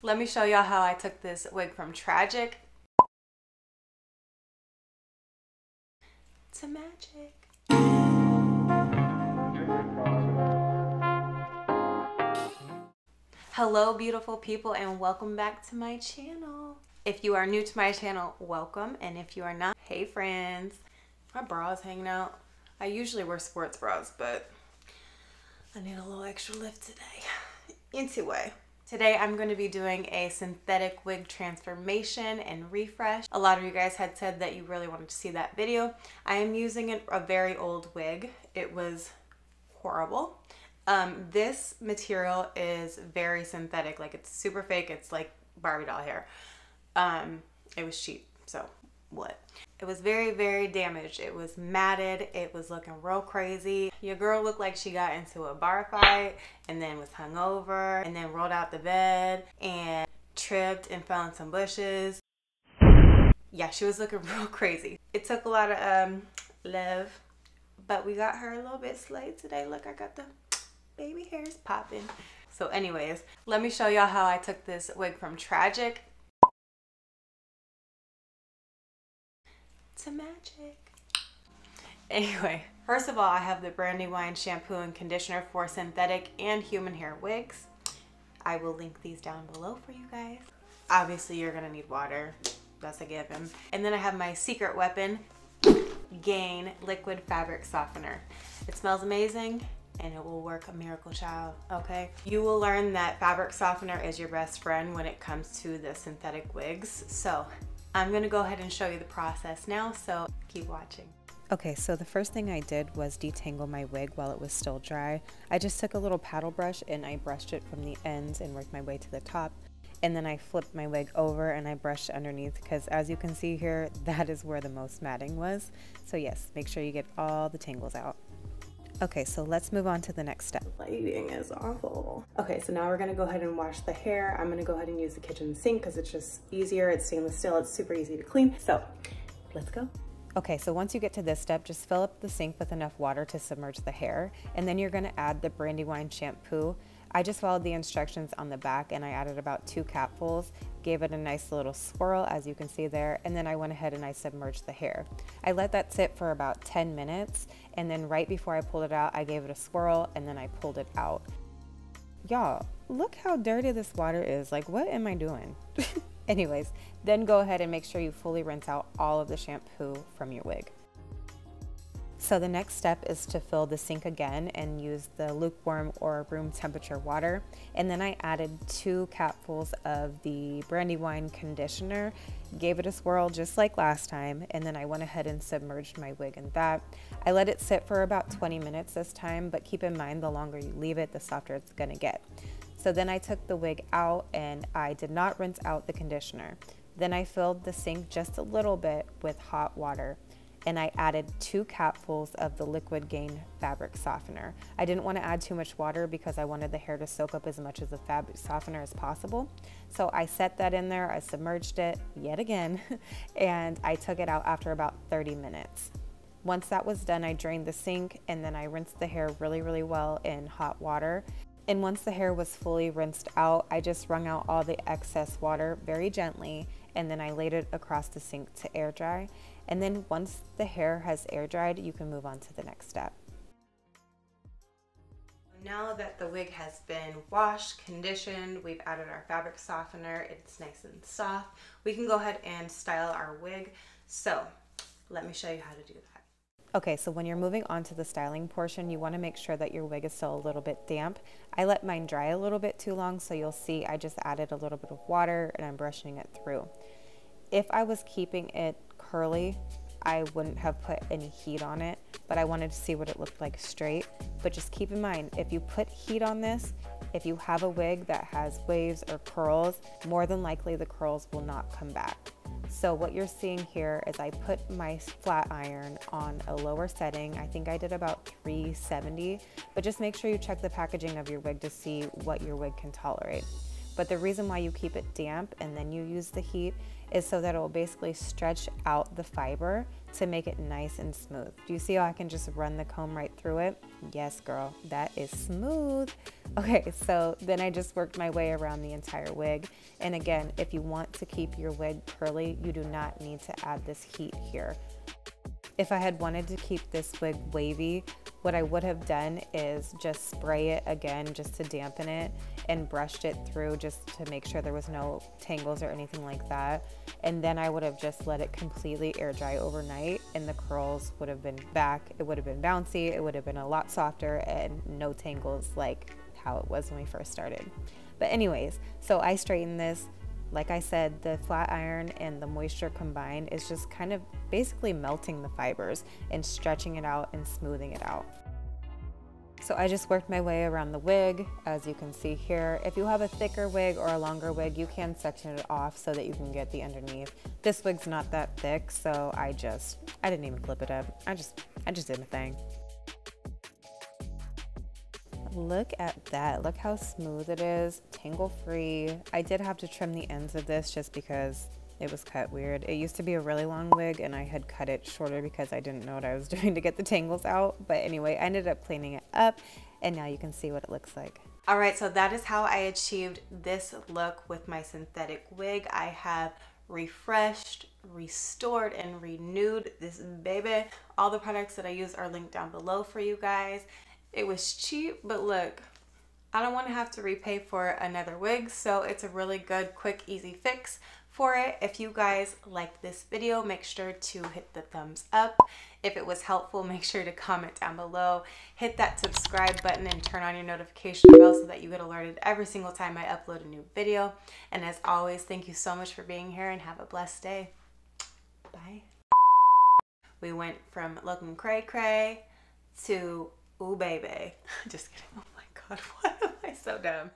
Let me show y'all how I took this wig from tragic to magic. Hello beautiful people and welcome back to my channel. If you are new to my channel, welcome. And if you are not, hey friends. My bra is hanging out. I usually wear sports bras, but I need a little extra lift today. Anyway, Today I'm going to be doing a synthetic wig transformation and refresh. A lot of you guys had said that you really wanted to see that video. I am using a very old wig. It was horrible. Um, this material is very synthetic, like it's super fake. It's like Barbie doll hair. Um, it was cheap, so what? It was very, very damaged. It was matted. It was looking real crazy. Your girl looked like she got into a bar fight and then was hungover and then rolled out the bed and tripped and fell in some bushes. Yeah, she was looking real crazy. It took a lot of um, love, but we got her a little bit slayed today. Look, I got the baby hairs popping. So anyways, let me show y'all how I took this wig from tragic magic. Anyway, first of all, I have the Brandywine shampoo and conditioner for synthetic and human hair wigs. I will link these down below for you guys. Obviously, you're gonna need water. That's a given. And then I have my secret weapon, Gain Liquid Fabric Softener. It smells amazing and it will work a miracle child, okay? You will learn that fabric softener is your best friend when it comes to the synthetic wigs. So I'm gonna go ahead and show you the process now, so keep watching. Okay, so the first thing I did was detangle my wig while it was still dry. I just took a little paddle brush and I brushed it from the ends and worked my way to the top. And then I flipped my wig over and I brushed underneath because as you can see here, that is where the most matting was. So yes, make sure you get all the tangles out. Okay, so let's move on to the next step. Lighting is awful. Okay, so now we're gonna go ahead and wash the hair. I'm gonna go ahead and use the kitchen sink because it's just easier. It's stainless steel, it's super easy to clean. So let's go. Okay, so once you get to this step, just fill up the sink with enough water to submerge the hair, and then you're gonna add the Brandywine shampoo. I just followed the instructions on the back and I added about two capfuls, gave it a nice little swirl as you can see there, and then I went ahead and I submerged the hair. I let that sit for about 10 minutes and then right before I pulled it out, I gave it a swirl and then I pulled it out. Y'all, look how dirty this water is. Like, what am I doing? Anyways, then go ahead and make sure you fully rinse out all of the shampoo from your wig. So the next step is to fill the sink again and use the lukewarm or room temperature water. And then I added two capfuls of the Brandywine conditioner, gave it a swirl just like last time, and then I went ahead and submerged my wig in that. I let it sit for about 20 minutes this time, but keep in mind the longer you leave it, the softer it's gonna get. So then I took the wig out and I did not rinse out the conditioner. Then I filled the sink just a little bit with hot water and I added two capfuls of the Liquid Gain fabric softener. I didn't want to add too much water because I wanted the hair to soak up as much of the fabric softener as possible. So I set that in there, I submerged it yet again, and I took it out after about 30 minutes. Once that was done, I drained the sink and then I rinsed the hair really, really well in hot water. And once the hair was fully rinsed out, I just wrung out all the excess water very gently and then I laid it across the sink to air dry. And then once the hair has air dried, you can move on to the next step. Now that the wig has been washed, conditioned, we've added our fabric softener, it's nice and soft, we can go ahead and style our wig. So let me show you how to do that. Okay, so when you're moving on to the styling portion, you want to make sure that your wig is still a little bit damp. I let mine dry a little bit too long, so you'll see I just added a little bit of water and I'm brushing it through. If I was keeping it curly, I wouldn't have put any heat on it, but I wanted to see what it looked like straight. But just keep in mind, if you put heat on this, if you have a wig that has waves or curls, more than likely the curls will not come back. So what you're seeing here is I put my flat iron on a lower setting. I think I did about 370, but just make sure you check the packaging of your wig to see what your wig can tolerate. But the reason why you keep it damp and then you use the heat is so that it will basically stretch out the fiber to make it nice and smooth. Do you see how I can just run the comb right through it? Yes, girl, that is smooth. Okay, so then I just worked my way around the entire wig. And again, if you want to keep your wig curly, you do not need to add this heat here. If I had wanted to keep this wig wavy, what I would have done is just spray it again just to dampen it and brushed it through just to make sure there was no tangles or anything like that. And then I would have just let it completely air dry overnight and the curls would have been back. It would have been bouncy, it would have been a lot softer and no tangles like how it was when we first started. But anyways, so I straightened this like I said, the flat iron and the moisture combined is just kind of basically melting the fibers and stretching it out and smoothing it out. So I just worked my way around the wig, as you can see here. If you have a thicker wig or a longer wig, you can section it off so that you can get the underneath. This wig's not that thick, so I just, I didn't even clip it up. I just, I just did my thing. Look at that. Look how smooth it is. Tangle free. I did have to trim the ends of this just because it was cut weird. It used to be a really long wig and I had cut it shorter because I didn't know what I was doing to get the tangles out. But anyway, I ended up cleaning it up and now you can see what it looks like. All right, so that is how I achieved this look with my synthetic wig. I have refreshed, restored, and renewed this baby. All the products that I use are linked down below for you guys. It was cheap, but look, I don't want to have to repay for another wig, so it's a really good, quick, easy fix for it. If you guys liked this video, make sure to hit the thumbs up. If it was helpful, make sure to comment down below. Hit that subscribe button and turn on your notification bell so that you get alerted every single time I upload a new video. And as always, thank you so much for being here and have a blessed day. Bye. We went from looking cray cray to Ooh, baby. Just kidding. Oh my God. Why am I so dumb?